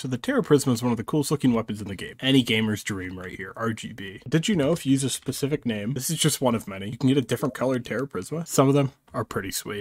So the Terra Prisma is one of the coolest looking weapons in the game. Any gamer's dream right here, RGB. Did you know if you use a specific name, this is just one of many, you can get a different colored Terra Prisma? Some of them are pretty sweet.